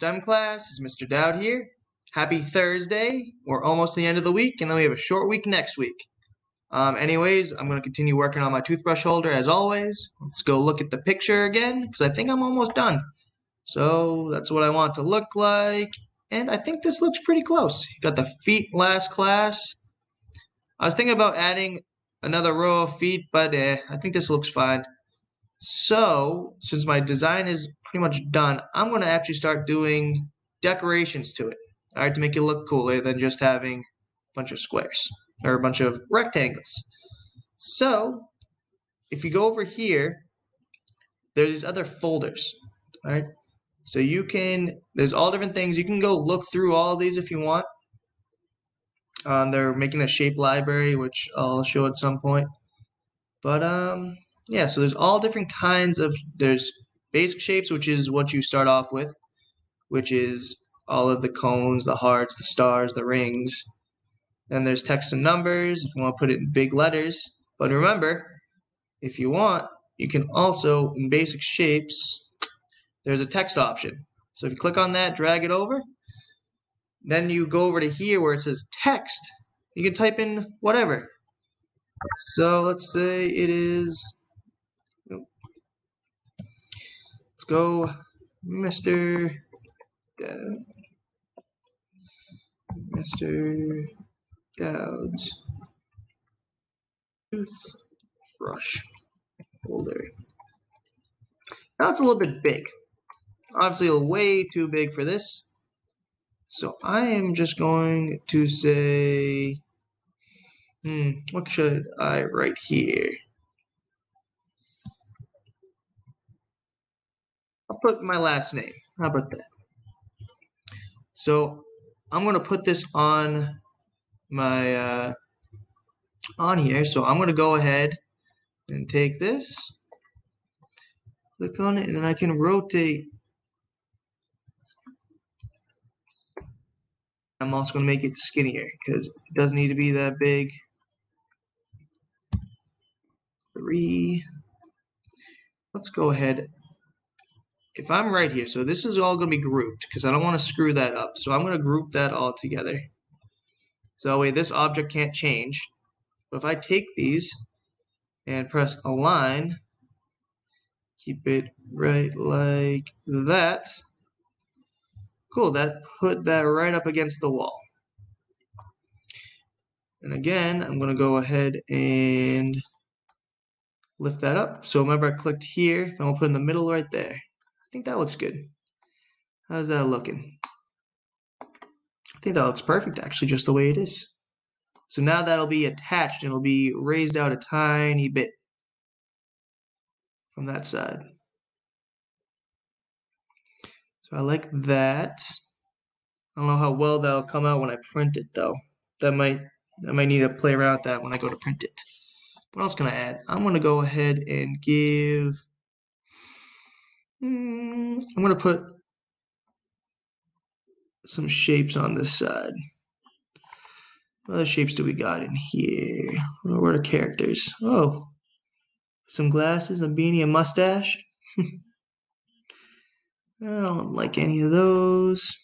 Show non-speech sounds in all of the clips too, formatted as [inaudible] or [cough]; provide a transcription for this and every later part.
STEM class. It's Mr. Dowd here. Happy Thursday. We're almost the end of the week, and then we have a short week next week. Um, anyways, I'm going to continue working on my toothbrush holder as always. Let's go look at the picture again, because I think I'm almost done. So that's what I want to look like. And I think this looks pretty close. You got the feet last class. I was thinking about adding another row of feet, but eh, I think this looks fine. So, since my design is pretty much done, I'm going to actually start doing decorations to it. All right, to make it look cooler than just having a bunch of squares or a bunch of rectangles. So, if you go over here, there's these other folders. All right, so you can, there's all different things. You can go look through all these if you want. Um, they're making a shape library, which I'll show at some point. But um, yeah, so there's all different kinds of, there's basic shapes, which is what you start off with, which is all of the cones, the hearts, the stars, the rings. Then there's text and numbers if you want to put it in big letters. But remember, if you want, you can also, in basic shapes, there's a text option. So if you click on that, drag it over, then you go over to here where it says text. You can type in whatever. So let's say it is, let's go Mr. Mr. Dowd's toothbrush holder. Now a little bit big. Obviously, way too big for this. So I am just going to say, hmm, what should I write here? Put my last name. How about that? So I'm going to put this on my, uh, on here. So I'm going to go ahead and take this, click on it, and then I can rotate I'm also going to make it skinnier because it doesn't need to be that big. Three. Let's go ahead. If I'm right here, so this is all going to be grouped because I don't want to screw that up. So I'm going to group that all together. So that way this object can't change. But if I take these and press align, keep it right like that, Cool, that put that right up against the wall. And again, I'm going to go ahead and lift that up. So remember I clicked here, and I'll put in the middle right there. I think that looks good. How's that looking? I think that looks perfect actually, just the way it is. So now that'll be attached and it'll be raised out a tiny bit from that side. So I like that. I don't know how well that'll come out when I print it though. That might I might need to play around with that when I go to print it. What else can I add? I'm gonna go ahead and give mm, I'm gonna put some shapes on this side. What other shapes do we got in here? Where are the characters? Oh, some glasses, a beanie, a mustache. [laughs] I don't like any of those.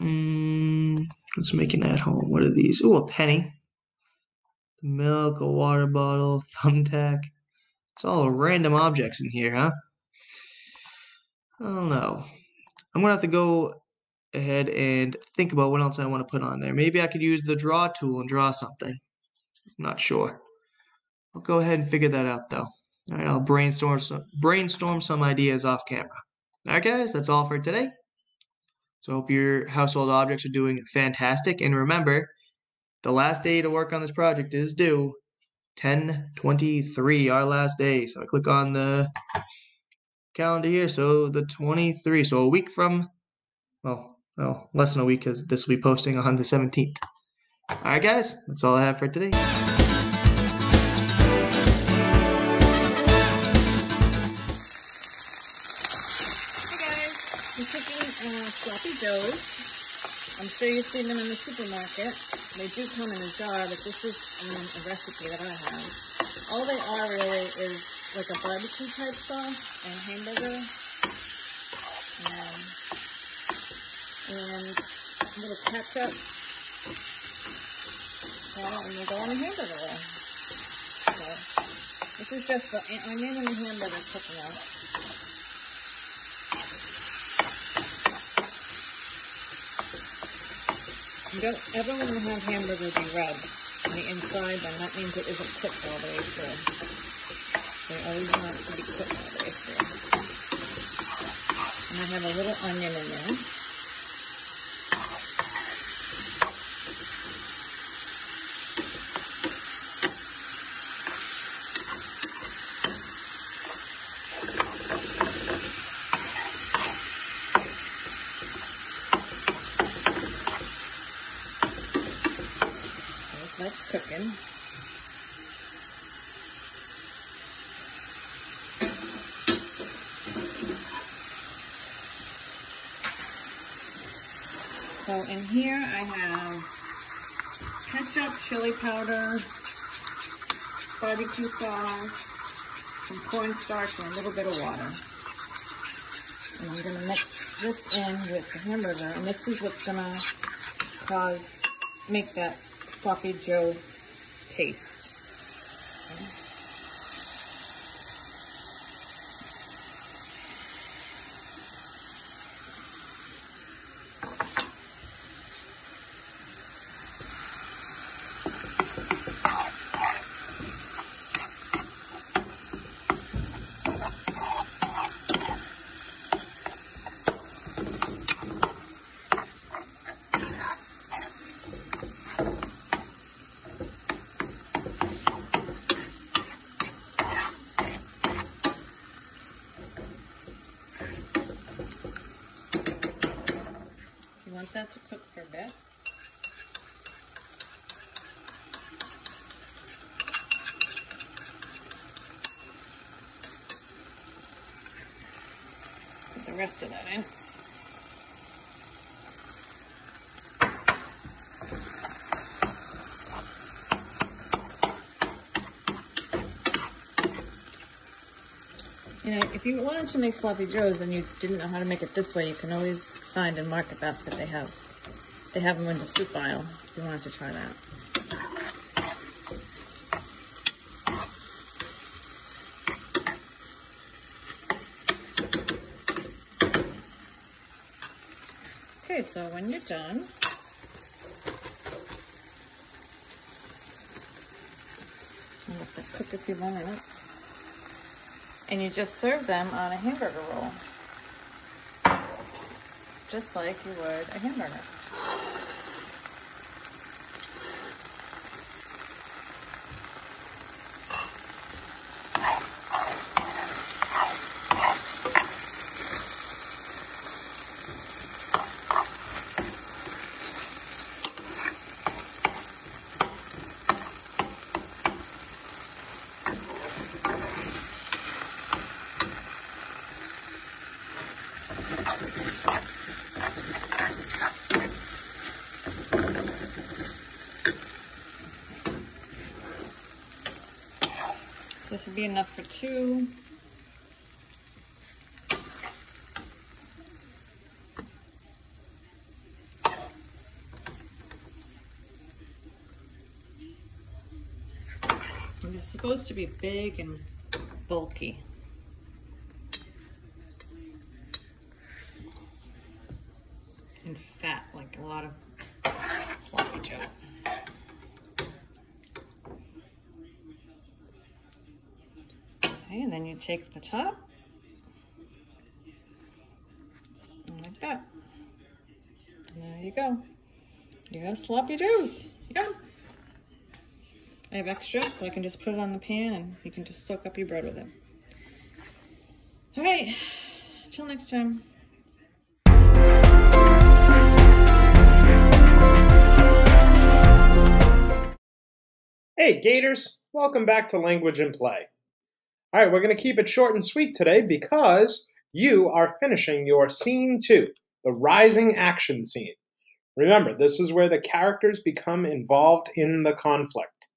Mm, let's make an at home. What are these? Oh, a penny. Milk, a water bottle, [laughs] thumbtack. It's all random objects in here, huh? I don't know. I'm going to have to go ahead and think about what else I want to put on there. Maybe I could use the draw tool and draw something. I'm not sure. I'll go ahead and figure that out though. All right, I'll brainstorm some brainstorm some ideas off camera. All right, guys, that's all for today. So I hope your household objects are doing fantastic. And remember, the last day to work on this project is due 10-23, our last day. So I click on the calendar here. So the 23. So a week from, well, well less than a week because this will be posting on the 17th. All right, guys, that's all I have for today. You're taking uh sloppy joes. I'm sure you've seen them in the supermarket. They do come in a jar, but this is um, a recipe that I have. All they are really is like a barbecue type sauce and hamburger. And, and a little ketchup. Well, and we'll go on a hamburger. So, this is just the onion and the hamburger cooking out. You don't ever want to have hamburger be red on the inside, then that means it isn't cooked all the way through. They always want it to be cooked all the way through. And I have a little onion in there. So that's cooking. So in here I have ketchup, chili powder, barbecue sauce, some cornstarch, and a little bit of water. And I'm gonna mix this in with the hamburger, and this is what's gonna cause, make that sloppy Joe taste. You want that to cook for a bit. Put the rest of that in. You know, if you wanted to make sloppy joes and you didn't know how to make it this way, you can always find in Market Basket they have. They have them in the soup aisle if you wanted to try that. Okay, so when you're done, let that cook a few more minutes. And you just serve them on a hamburger roll. Just like you would a hamburger. This would be enough for two. And supposed to be big and bulky. And fat, like a lot of sloppy joe. Okay, and then you take the top. Like that. There you go. You have sloppy joes. Yum. I have extra, so I can just put it on the pan and you can just soak up your bread with it. All right, till next time. Hey, Gators! Welcome back to Language and Play. All right, we're going to keep it short and sweet today because you are finishing your scene two, the rising action scene. Remember, this is where the characters become involved in the conflict.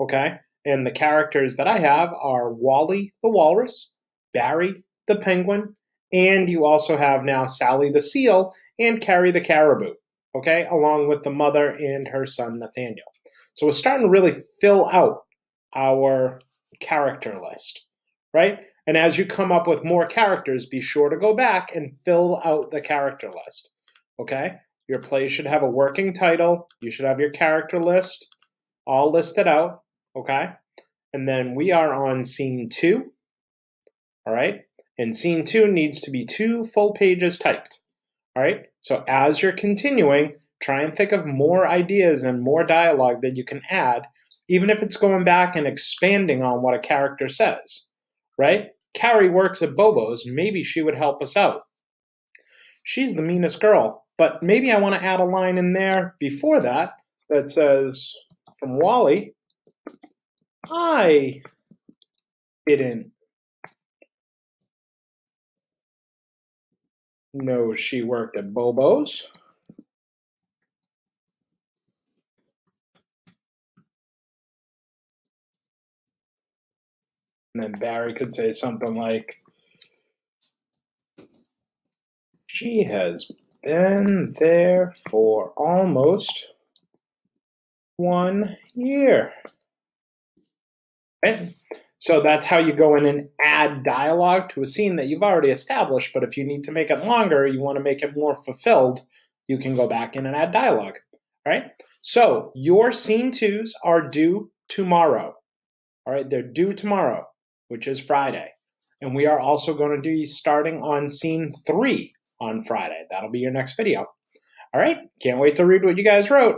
Okay? And the characters that I have are Wally the Walrus, Barry the Penguin, and you also have now Sally the Seal and Carrie the Caribou, okay, along with the mother and her son Nathaniel. So we're starting to really fill out our character list, right? And as you come up with more characters, be sure to go back and fill out the character list, okay? Your play should have a working title. You should have your character list all listed out, okay? And then we are on scene two, all right? And scene two needs to be two full pages typed, all right? So as you're continuing, try and think of more ideas and more dialogue that you can add, even if it's going back and expanding on what a character says, right? Carrie works at Bobo's. Maybe she would help us out. She's the meanest girl. But maybe I want to add a line in there before that that says, from Wally, I didn't know she worked at Bobo's. And then Barry could say something like, She has been there for almost one year. Okay? So that's how you go in and add dialogue to a scene that you've already established. But if you need to make it longer, you want to make it more fulfilled, you can go back in and add dialogue. All right. So your scene twos are due tomorrow. All right. They're due tomorrow, which is Friday. And we are also going to be starting on scene three on Friday. That'll be your next video. All right. Can't wait to read what you guys wrote.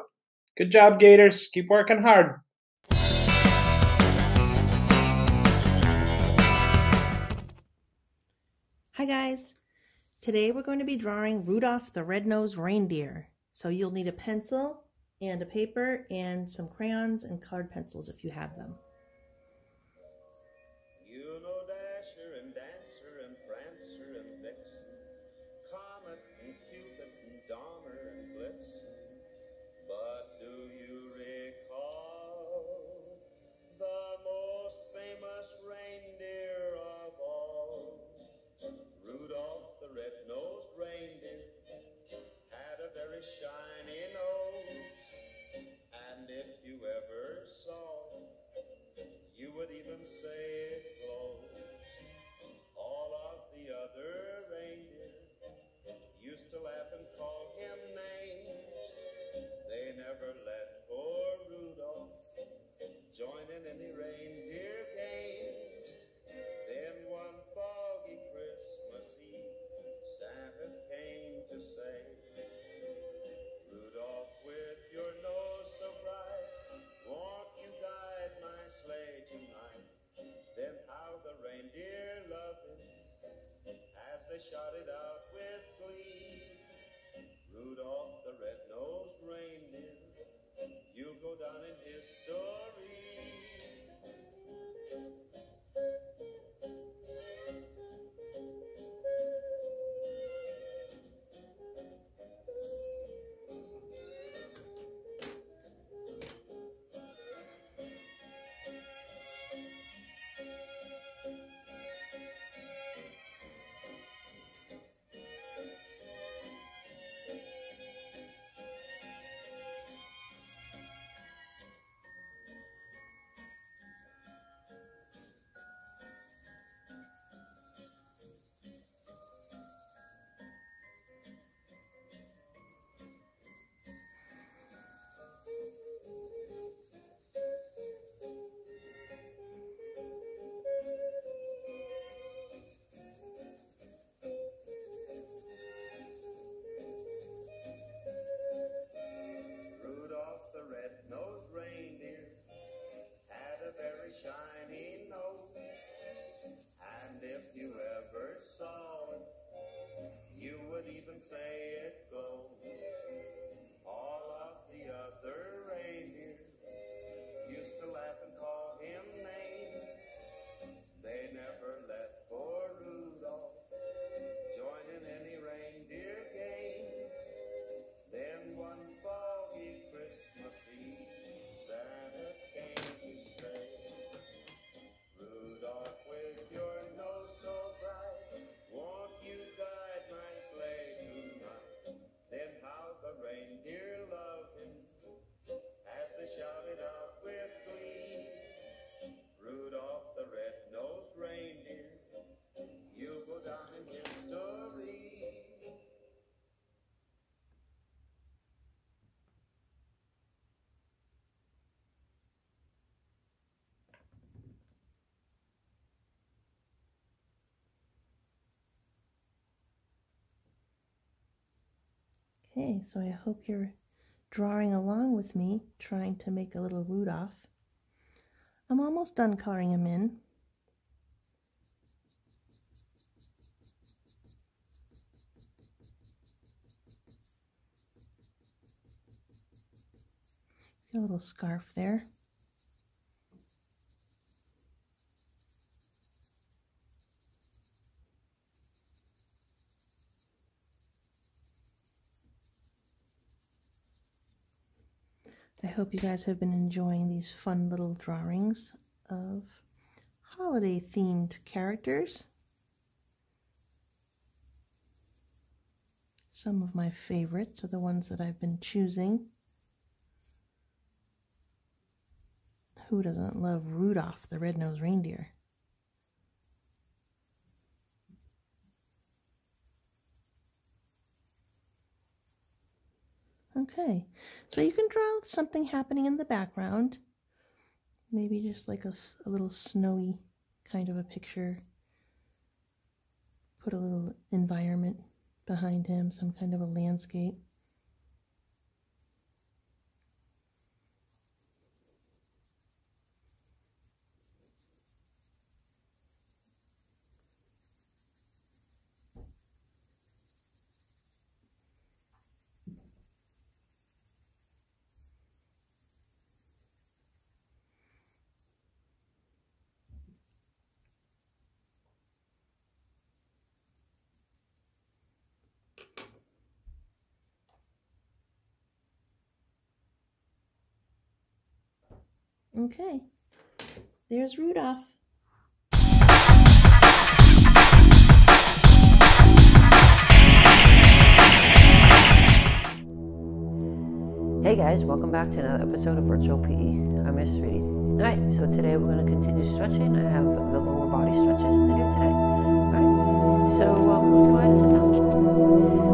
Good job, Gators. Keep working hard. Hi guys! Today we're going to be drawing Rudolph the Red-Nosed Reindeer. So you'll need a pencil and a paper and some crayons and colored pencils if you have them. Okay, so I hope you're drawing along with me, trying to make a little Rudolph. I'm almost done coloring him in. a little scarf there. Hope you guys have been enjoying these fun little drawings of holiday themed characters. Some of my favorites are the ones that I've been choosing. Who doesn't love Rudolph the Red-Nosed Reindeer? Okay, so you can draw something happening in the background. Maybe just like a, a little snowy kind of a picture. Put a little environment behind him, some kind of a landscape. Okay, there's Rudolph. Hey guys, welcome back to another episode of Virtual PE. I'm Miss Sweetie. Alright, so today we're going to continue stretching. I have the lower body stretches to do today. Alright, so um, let's go ahead and sit down.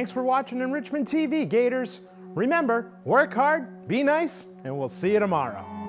Thanks for watching Enrichment TV, Gators. Remember, work hard, be nice, and we'll see you tomorrow.